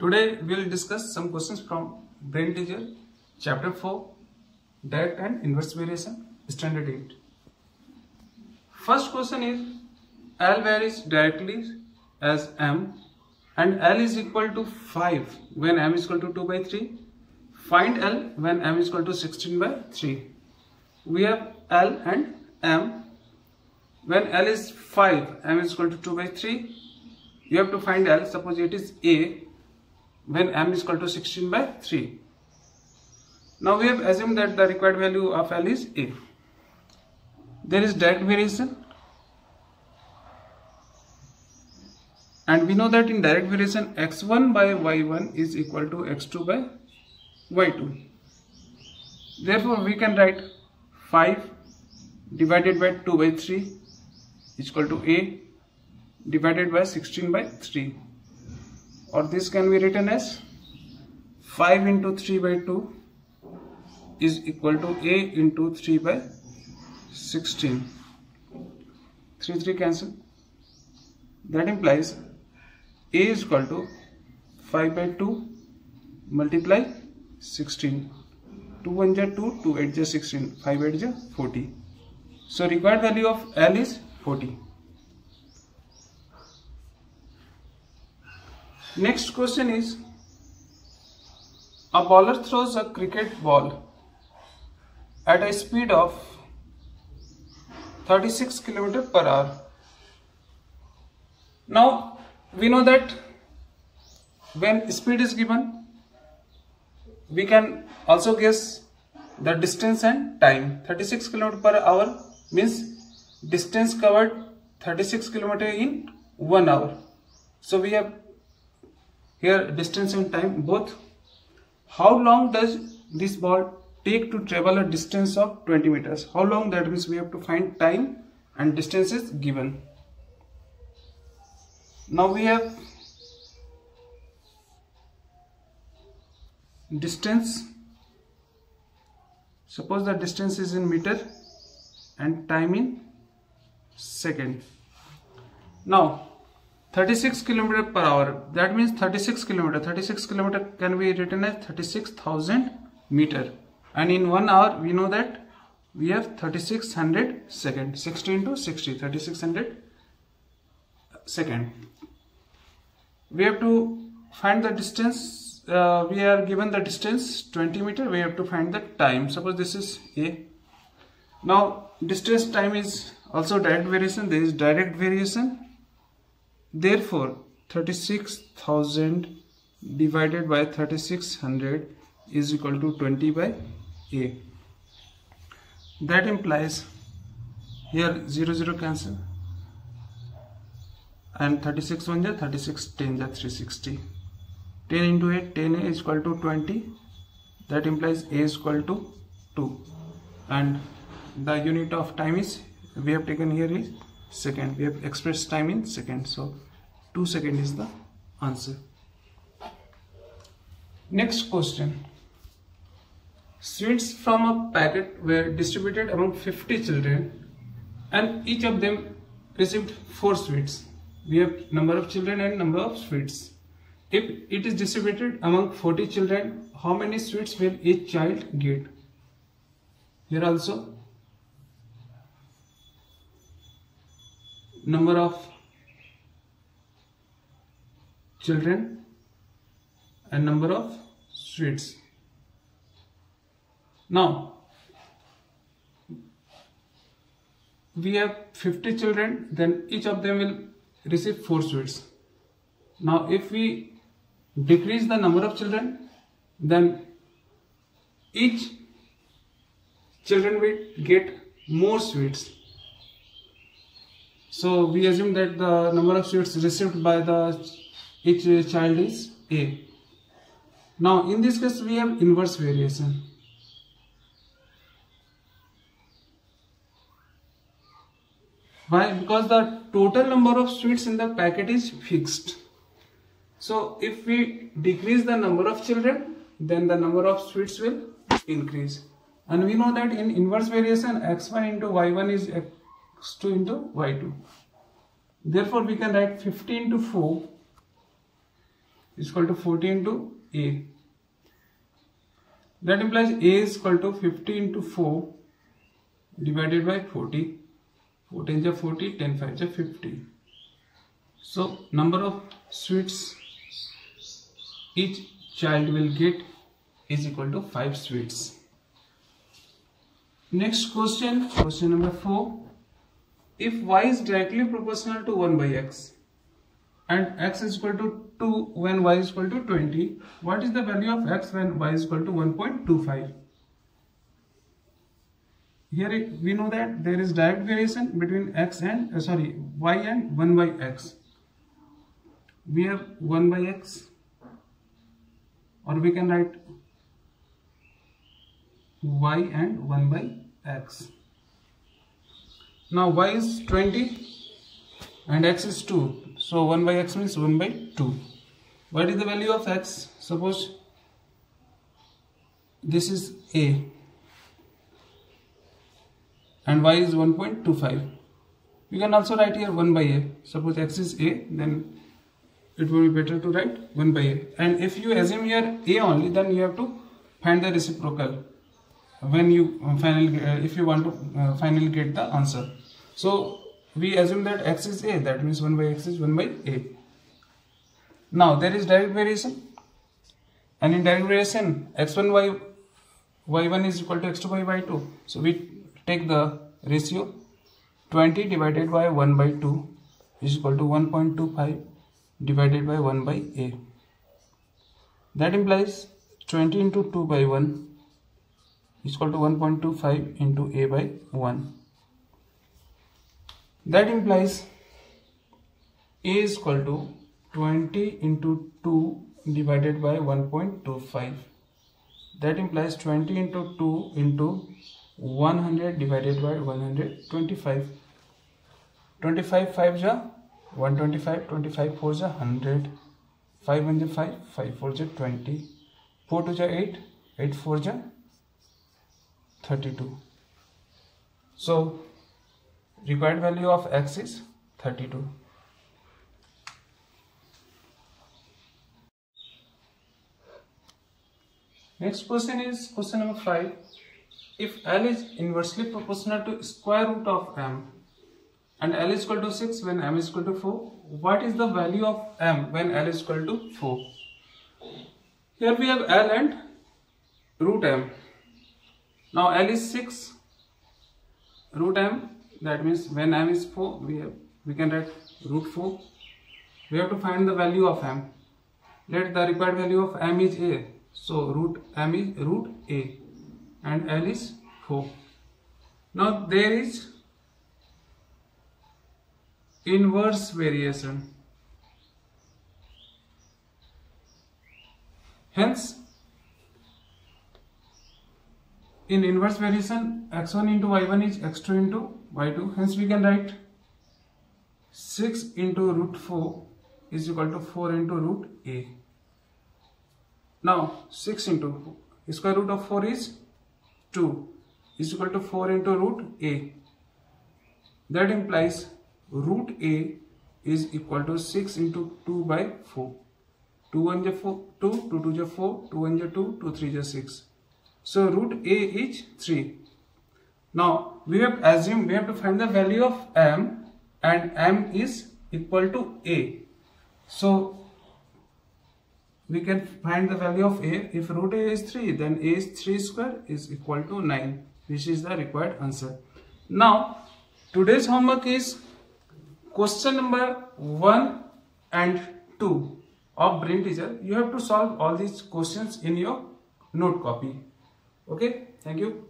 Today we will discuss some questions from Brain Teaser, Chapter 4, Direct and Inverse Variation, Standard 8. First question is L varies directly as M and L is equal to 5 when M is equal to 2 by 3. Find L when M is equal to 16 by 3. We have L and M. When L is 5, M is equal to 2 by 3. You have to find L. Suppose it is A when m is equal to 16 by 3. Now we have assumed that the required value of L is A. There is direct variation and we know that in direct variation x1 by y1 is equal to x2 by y2. Therefore we can write 5 divided by 2 by 3 is equal to A divided by 16 by 3 or this can be written as 5 into 3 by 2 is equal to a into 3 by 16 3 3 cancel. That implies a is equal to 5 by 2 multiply 16 2 1 ja 2 2 8 ja 16 5 8 ja 40 so required value of L is 40 Next question is a bowler throws a cricket ball at a speed of 36 km per hour. Now we know that when speed is given we can also guess the distance and time 36 km per hour means distance covered 36 km in 1 hour so we have here distance and time both. How long does this ball take to travel a distance of 20 meters? How long that means we have to find time and distance is given. Now we have distance. Suppose the distance is in meter and time in second. Now 36 kilometer per hour. That means 36 kilometer. 36 kilometer can be written as 36000 meter. And in one hour we know that we have 3600 second. 60 into 60 3600 second. We have to find the distance uh, we are given the distance 20 meter. We have to find the time. Suppose this is a. Now distance time is also direct variation. There is direct variation Therefore, 36,000 divided by 3600 is equal to 20 by A. That implies here 0 0 cancel. And 36 1 ja 36 10 ja 360 10 into 8 10 a is equal to 20 that implies a is equal to 2 and the unit of time is we have taken here is second we have expressed time in second so 2 second is the answer. Next question. Sweets from a packet were distributed among 50 children and each of them received 4 sweets. We have number of children and number of sweets. If it is distributed among 40 children how many sweets will each child get? Here also number of children and number of sweets. Now, we have 50 children, then each of them will receive 4 sweets. Now, if we decrease the number of children, then each children will get more sweets so we assume that the number of sweets received by the each child is A. Now in this case we have inverse variation. Why? Because the total number of sweets in the packet is fixed. So if we decrease the number of children, then the number of sweets will increase. And we know that in inverse variation, x1 into y1 is x2 into y2. Therefore, we can write 15 to 4 is equal to 14 to a. That implies a is equal to 15 to 4 divided by 40 14 is 40 10 5 is 50 so number of sweets each child will get is equal to 5 sweets next question question number 4 if y is directly proportional to 1 by x and x is equal to 2 when y is equal to 20 what is the value of x when y is equal to 1.25 here we know that there is direct variation between x and uh, sorry y and 1 by x. We have 1 by x or we can write y and 1 by x now y is 20 and x is 2 so 1 by x means 1 by 2. What is the value of x? Suppose this is a and y is 1.25. We can also write here 1 by a. Suppose x is a then it will be better to write 1 by a. And if you assume here a only then you have to find the reciprocal when you uh, finally uh, if you want to uh, finally get the answer. So we assume that x is a that means 1 by x is 1 by a. Now there is direct variation. And in direct variation x1 y y1 is equal to x2 by y2 so we take the ratio 20 divided by 1 by 2 is equal to 1.25 divided by 1 by a. That implies 20 into 2 by 1 is equal to 1.25 into a by 1 that implies a is equal to 20 into 2 divided by 1.25 that implies 20 into 2 into 100 divided by 125 25 5 ja 125 25 4 ja 100 5 1 ja 5 5 4 ja 20 4 2 ja 8 8 4 ja 32 so required value of x is 32 next question is question number 5 if L is inversely proportional to square root of m and L is equal to 6 when m is equal to 4 what is the value of m when L is equal to 4 here we have L and root m. Now L is 6 root m that means when m is 4 we have we can write root 4 we have to find the value of m. Let the required value of m is a. So root m is root a. And l is 4 now there is inverse variation. Hence in inverse variation x1 into y1 is x2 into y2 hence we can write 6 into root 4 is equal to 4 into root a. Now 6 into square root of 4 is 2 is equal to 4 into root a. That implies root a is equal to 6 into 2 by 4 2 1 4 2 2 2 is 4 2 1 is 2 2 3 is 6 so root a is 3. Now we have assumed we have to find the value of m and m is equal to a. So we can find the value of a. If root a is 3 then a is 3 square is equal to 9 which is the required answer. Now today's homework is question number 1 and 2 of brain teaser. You have to solve all these questions in your note copy okay? Thank you